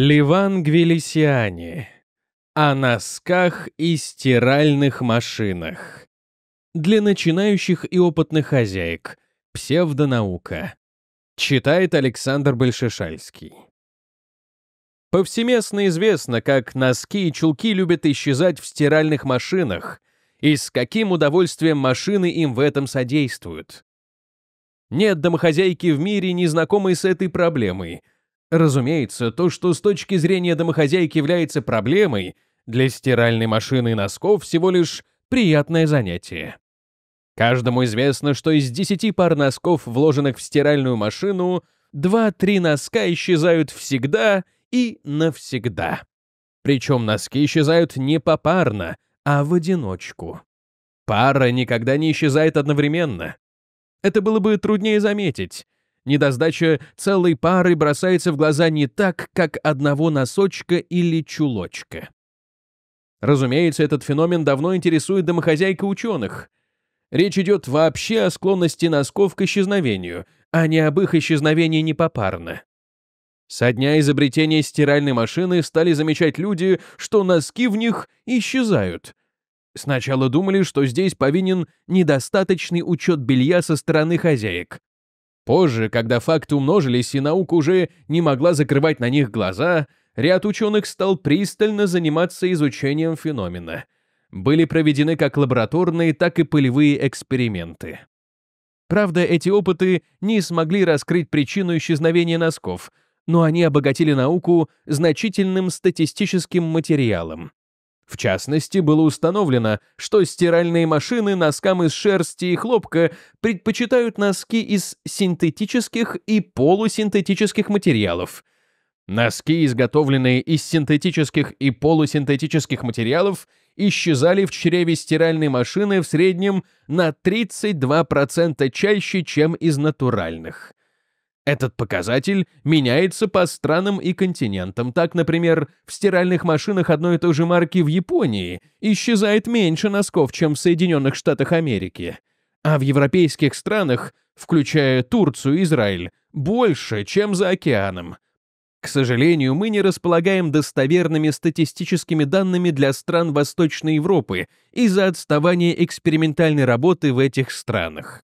Ливан Гвелисиани. О носках и стиральных машинах. Для начинающих и опытных хозяек. Псевдонаука. Читает Александр Большешальский. Повсеместно известно, как носки и чулки любят исчезать в стиральных машинах, и с каким удовольствием машины им в этом содействуют. Нет домохозяйки в мире, не знакомой с этой проблемой — Разумеется, то, что с точки зрения домохозяйки является проблемой, для стиральной машины и носков всего лишь приятное занятие. Каждому известно, что из 10 пар носков, вложенных в стиральную машину, 2-3 носка исчезают всегда и навсегда. Причем носки исчезают не попарно, а в одиночку. Пара никогда не исчезает одновременно. Это было бы труднее заметить, Недосдача целой пары бросается в глаза не так, как одного носочка или чулочка. Разумеется, этот феномен давно интересует домохозяйка ученых. Речь идет вообще о склонности носков к исчезновению, а не об их исчезновении непопарно. Со дня изобретения стиральной машины стали замечать люди, что носки в них исчезают. Сначала думали, что здесь повинен недостаточный учет белья со стороны хозяек. Позже, когда факты умножились и наука уже не могла закрывать на них глаза, ряд ученых стал пристально заниматься изучением феномена. Были проведены как лабораторные, так и полевые эксперименты. Правда, эти опыты не смогли раскрыть причину исчезновения носков, но они обогатили науку значительным статистическим материалом. В частности, было установлено, что стиральные машины носкам из шерсти и хлопка предпочитают носки из синтетических и полусинтетических материалов. Носки, изготовленные из синтетических и полусинтетических материалов, исчезали в чреве стиральной машины в среднем на 32% чаще, чем из натуральных. Этот показатель меняется по странам и континентам. Так, например, в стиральных машинах одной и той же марки в Японии исчезает меньше носков, чем в Соединенных Штатах Америки. А в европейских странах, включая Турцию и Израиль, больше, чем за океаном. К сожалению, мы не располагаем достоверными статистическими данными для стран Восточной Европы из-за отставания экспериментальной работы в этих странах.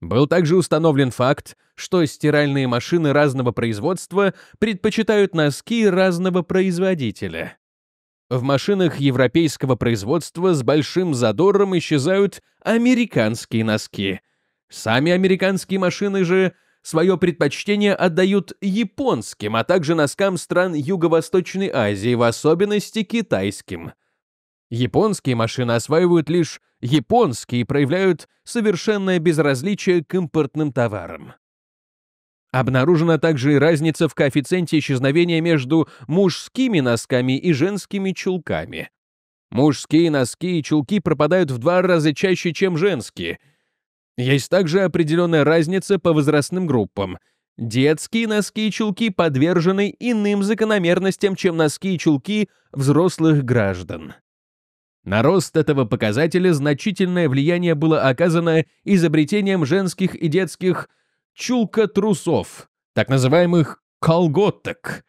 Был также установлен факт, что стиральные машины разного производства предпочитают носки разного производителя. В машинах европейского производства с большим задором исчезают американские носки. Сами американские машины же свое предпочтение отдают японским, а также носкам стран Юго-Восточной Азии, в особенности китайским. Японские машины осваивают лишь японские и проявляют совершенное безразличие к импортным товарам. Обнаружена также и разница в коэффициенте исчезновения между мужскими носками и женскими чулками. Мужские носки и чулки пропадают в два раза чаще, чем женские. Есть также определенная разница по возрастным группам. Детские носки и чулки подвержены иным закономерностям, чем носки и чулки взрослых граждан. На рост этого показателя значительное влияние было оказано изобретением женских и детских чулка-трусов, так называемых колготок.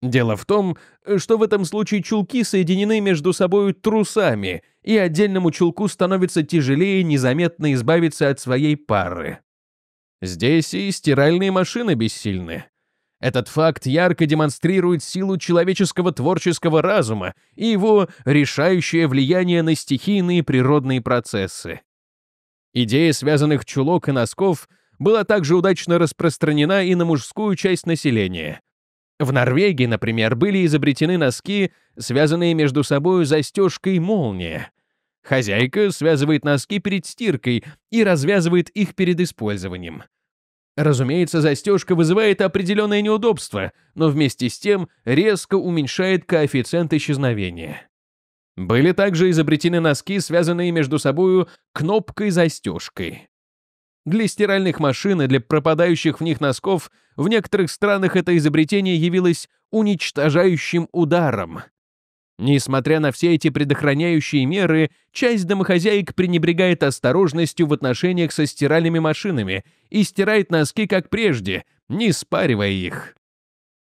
Дело в том, что в этом случае чулки соединены между собой трусами, и отдельному чулку становится тяжелее незаметно избавиться от своей пары. Здесь и стиральные машины бессильны. Этот факт ярко демонстрирует силу человеческого творческого разума и его решающее влияние на стихийные природные процессы. Идея связанных чулок и носков была также удачно распространена и на мужскую часть населения. В Норвегии, например, были изобретены носки, связанные между собой застежкой молния. Хозяйка связывает носки перед стиркой и развязывает их перед использованием. Разумеется, застежка вызывает определенное неудобство, но вместе с тем резко уменьшает коэффициент исчезновения. Были также изобретены носки, связанные между собой кнопкой-застежкой. Для стиральных машин и для пропадающих в них носков в некоторых странах это изобретение явилось уничтожающим ударом. Несмотря на все эти предохраняющие меры, часть домохозяек пренебрегает осторожностью в отношениях со стиральными машинами и стирает носки как прежде, не спаривая их.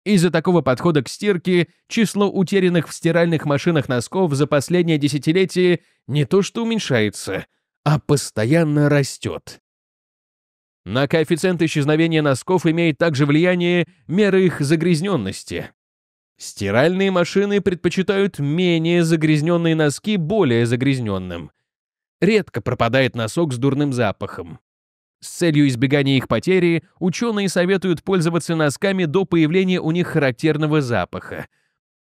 Из-за такого подхода к стирке число утерянных в стиральных машинах носков за последнее десятилетие не то что уменьшается, а постоянно растет. На коэффициент исчезновения носков имеет также влияние меры их загрязненности. Стиральные машины предпочитают менее загрязненные носки более загрязненным. Редко пропадает носок с дурным запахом. С целью избегания их потери ученые советуют пользоваться носками до появления у них характерного запаха.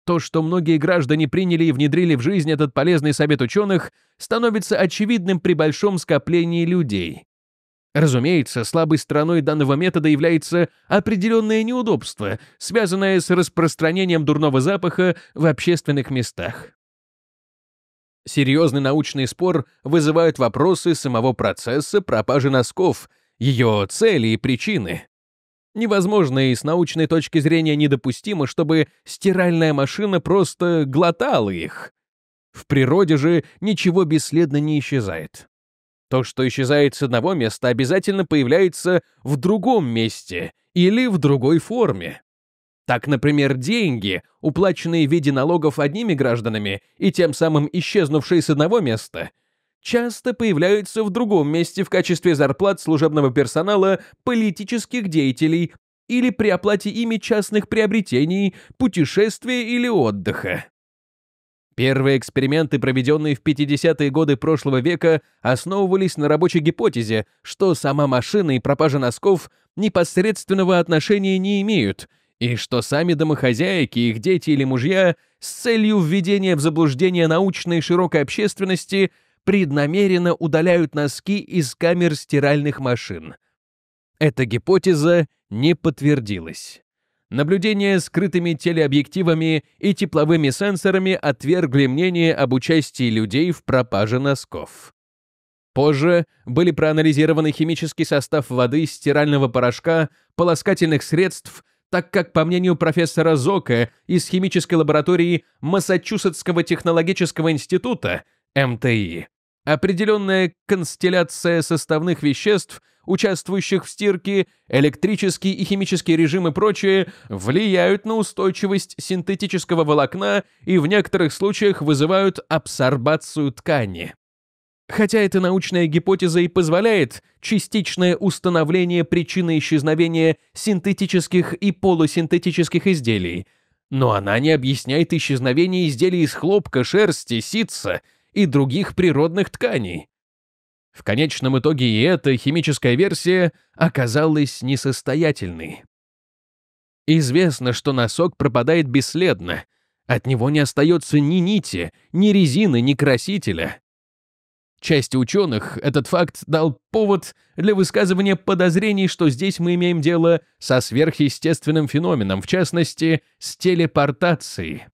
То, что многие граждане приняли и внедрили в жизнь этот полезный совет ученых, становится очевидным при большом скоплении людей. Разумеется, слабой стороной данного метода является определенное неудобство, связанное с распространением дурного запаха в общественных местах. Серьезный научный спор вызывают вопросы самого процесса пропажи носков, ее цели и причины. Невозможно и с научной точки зрения недопустимо, чтобы стиральная машина просто глотала их. В природе же ничего бесследно не исчезает. То, что исчезает с одного места, обязательно появляется в другом месте или в другой форме. Так, например, деньги, уплаченные в виде налогов одними гражданами и тем самым исчезнувшие с одного места, часто появляются в другом месте в качестве зарплат служебного персонала политических деятелей или при оплате ими частных приобретений, путешествия или отдыха. Первые эксперименты, проведенные в 50-е годы прошлого века, основывались на рабочей гипотезе, что сама машина и пропажа носков непосредственного отношения не имеют, и что сами домохозяйки, их дети или мужья с целью введения в заблуждение научной широкой общественности преднамеренно удаляют носки из камер стиральных машин. Эта гипотеза не подтвердилась. Наблюдения скрытыми телеобъективами и тепловыми сенсорами отвергли мнение об участии людей в пропаже носков. Позже были проанализированы химический состав воды, стирального порошка, полоскательных средств, так как, по мнению профессора Зока из химической лаборатории Массачусетского технологического института, МТИ, определенная констелляция составных веществ – участвующих в стирке, электрический и химический режим и прочее влияют на устойчивость синтетического волокна и в некоторых случаях вызывают абсорбацию ткани. Хотя эта научная гипотеза и позволяет частичное установление причины исчезновения синтетических и полусинтетических изделий, но она не объясняет исчезновение изделий из хлопка, шерсти, ситца и других природных тканей. В конечном итоге и эта химическая версия оказалась несостоятельной. Известно, что носок пропадает бесследно. От него не остается ни нити, ни резины, ни красителя. Части ученых этот факт дал повод для высказывания подозрений, что здесь мы имеем дело со сверхъестественным феноменом, в частности, с телепортацией.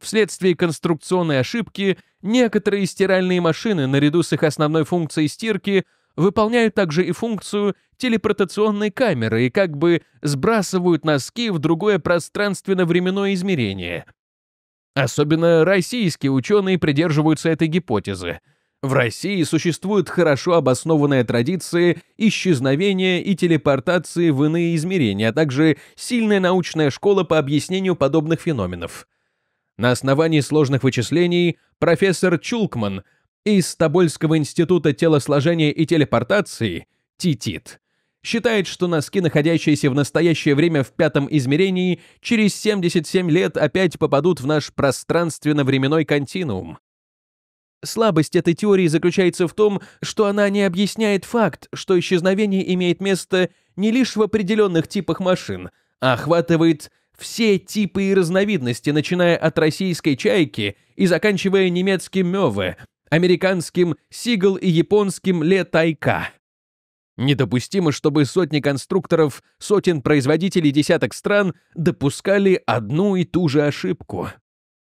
Вследствие конструкционной ошибки некоторые стиральные машины наряду с их основной функцией стирки выполняют также и функцию телепортационной камеры и как бы сбрасывают носки в другое пространственно-временное измерение. Особенно российские ученые придерживаются этой гипотезы. В России существует хорошо обоснованная традиция исчезновения и телепортации в иные измерения, а также сильная научная школа по объяснению подобных феноменов. На основании сложных вычислений профессор Чулкман из Тобольского института телосложения и телепортации, ТИТИТ, считает, что носки, находящиеся в настоящее время в пятом измерении, через 77 лет опять попадут в наш пространственно-временной континуум. Слабость этой теории заключается в том, что она не объясняет факт, что исчезновение имеет место не лишь в определенных типах машин, а охватывает все типы и разновидности, начиная от российской чайки и заканчивая немецким мёве, американским сигл и японским ле тайка. Недопустимо, чтобы сотни конструкторов, сотен производителей десяток стран допускали одну и ту же ошибку.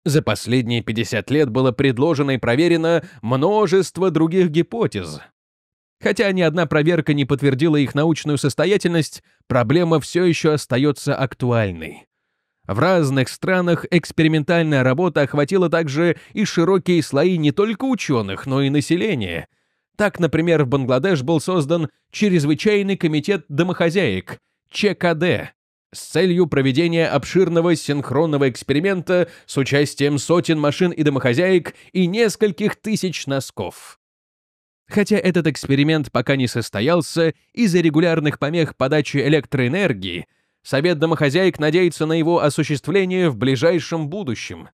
За последние 50 лет было предложено и проверено множество других гипотез. Хотя ни одна проверка не подтвердила их научную состоятельность, проблема все еще остается актуальной. В разных странах экспериментальная работа охватила также и широкие слои не только ученых, но и населения. Так, например, в Бангладеш был создан Чрезвычайный комитет домохозяек, ЧКД, с целью проведения обширного синхронного эксперимента с участием сотен машин и домохозяек и нескольких тысяч носков. Хотя этот эксперимент пока не состоялся из-за регулярных помех подачи электроэнергии, Совет домохозяек надеется на его осуществление в ближайшем будущем.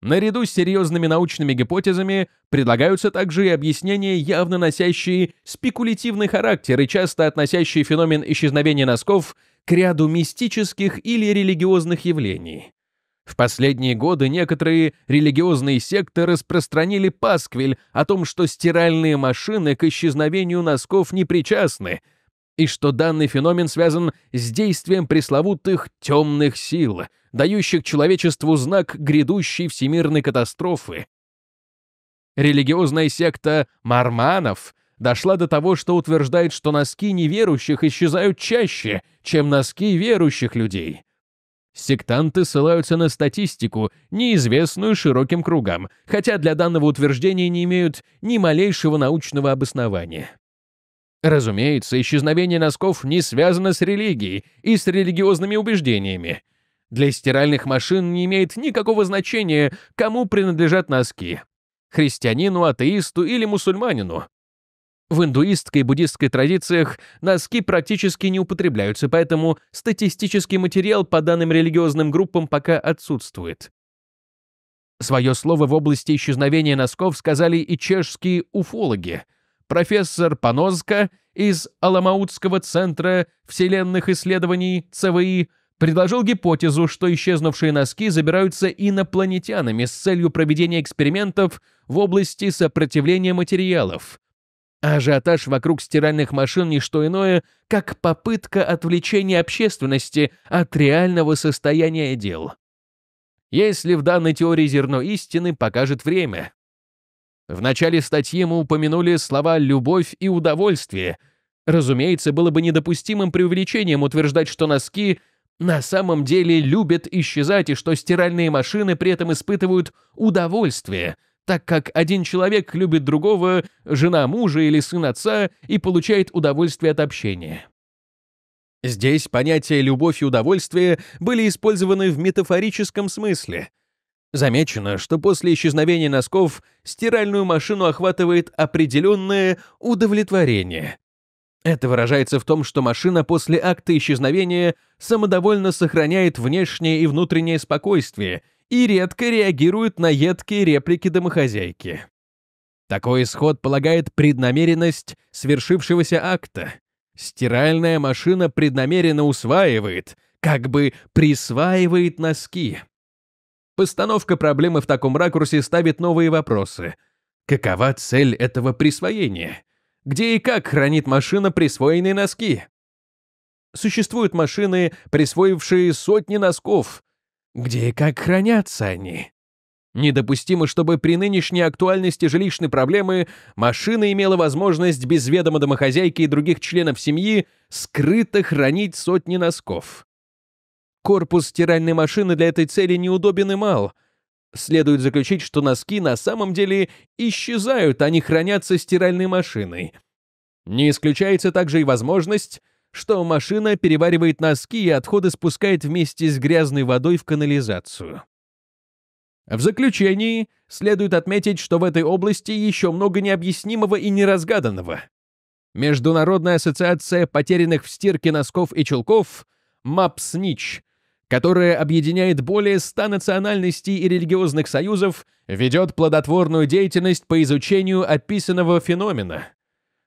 Наряду с серьезными научными гипотезами предлагаются также и объяснения, явно носящие спекулятивный характер и часто относящие феномен исчезновения носков к ряду мистических или религиозных явлений. В последние годы некоторые религиозные секты распространили пасквиль о том, что стиральные машины к исчезновению носков не причастны, и что данный феномен связан с действием пресловутых темных сил, дающих человечеству знак грядущей всемирной катастрофы. Религиозная секта марманов дошла до того, что утверждает, что носки неверующих исчезают чаще, чем носки верующих людей. Сектанты ссылаются на статистику, неизвестную широким кругам, хотя для данного утверждения не имеют ни малейшего научного обоснования. Разумеется, исчезновение носков не связано с религией и с религиозными убеждениями. Для стиральных машин не имеет никакого значения, кому принадлежат носки – христианину, атеисту или мусульманину. В индуистской и буддистской традициях носки практически не употребляются, поэтому статистический материал по данным религиозным группам пока отсутствует. Свое слово в области исчезновения носков сказали и чешские уфологи. Профессор Панозка из Аламаутского центра вселенных исследований ЦВИ предложил гипотезу, что исчезнувшие носки забираются инопланетянами с целью проведения экспериментов в области сопротивления материалов. Ажиотаж вокруг стиральных машин – не что иное, как попытка отвлечения общественности от реального состояния дел. Если в данной теории зерно истины, покажет время. В начале статьи мы упомянули слова «любовь» и «удовольствие». Разумеется, было бы недопустимым преувеличением утверждать, что носки на самом деле любят исчезать и что стиральные машины при этом испытывают удовольствие, так как один человек любит другого, жена мужа или сын отца, и получает удовольствие от общения. Здесь понятия «любовь» и «удовольствие» были использованы в метафорическом смысле. Замечено, что после исчезновения носков стиральную машину охватывает определенное удовлетворение, это выражается в том, что машина после акта исчезновения самодовольно сохраняет внешнее и внутреннее спокойствие и редко реагирует на едкие реплики домохозяйки. Такой исход полагает преднамеренность свершившегося акта. Стиральная машина преднамеренно усваивает, как бы присваивает носки. Постановка проблемы в таком ракурсе ставит новые вопросы. Какова цель этого присвоения? где и как хранит машина присвоенные носки. Существуют машины, присвоившие сотни носков. Где и как хранятся они? Недопустимо, чтобы при нынешней актуальности жилищной проблемы машина имела возможность без ведома домохозяйки и других членов семьи скрыто хранить сотни носков. Корпус стиральной машины для этой цели неудобен и мал — Следует заключить, что носки на самом деле исчезают, а не хранятся стиральной машиной. Не исключается также и возможность, что машина переваривает носки и отходы спускает вместе с грязной водой в канализацию. В заключении следует отметить, что в этой области еще много необъяснимого и неразгаданного. Международная ассоциация потерянных в стирке носков и чулков МАПСНИЧ которая объединяет более 100 национальностей и религиозных союзов, ведет плодотворную деятельность по изучению описанного феномена.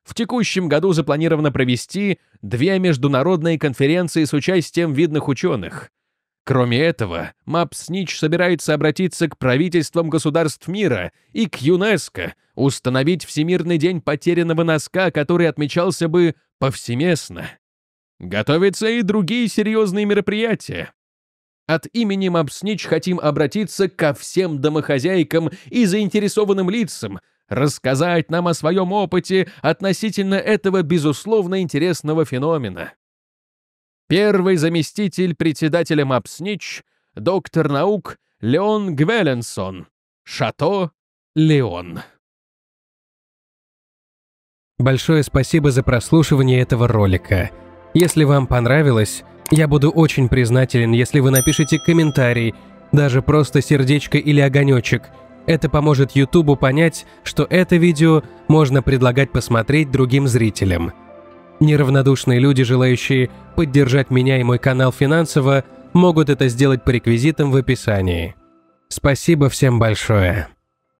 В текущем году запланировано провести две международные конференции с участием видных ученых. Кроме этого, МАПСНИЧ собирается обратиться к правительствам государств мира и к ЮНЕСКО, установить Всемирный день потерянного носка, который отмечался бы повсеместно. Готовятся и другие серьезные мероприятия. От имени Мапснич хотим обратиться ко всем домохозяйкам и заинтересованным лицам, рассказать нам о своем опыте относительно этого безусловно интересного феномена. Первый заместитель председателя Мапснич, доктор наук Леон Гвеленсон, Шато Леон. Большое спасибо за прослушивание этого ролика. Если вам понравилось, Я буду очень признателен, если вы напишите комментарий, даже просто сердечко или огонечек. Это поможет Ютубу понять, что это видео можно предлагать посмотреть другим зрителям. Неравнодушные люди, желающие поддержать меня и мой канал финансово, могут это сделать по реквизитам в описании. Спасибо всем большое.